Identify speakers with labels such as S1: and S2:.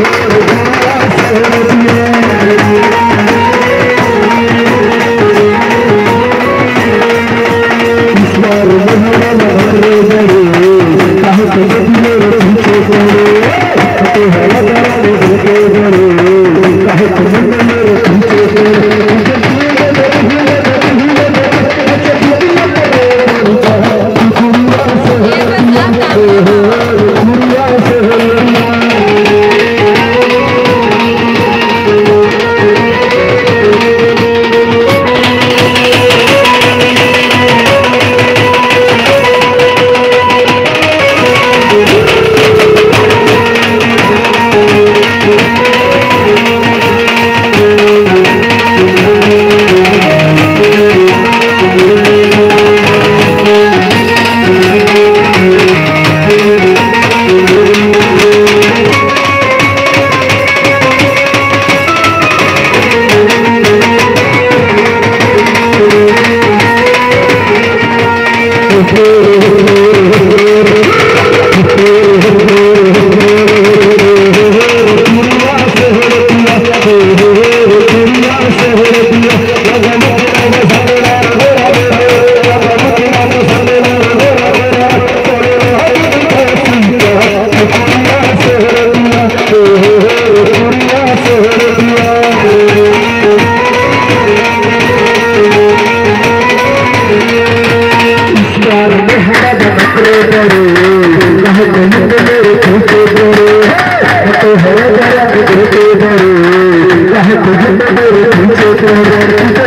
S1: Thank. करो कह कहीं मेरे पीछे करो तो है दर्द देते करो कह कहीं मेरे पीछे करो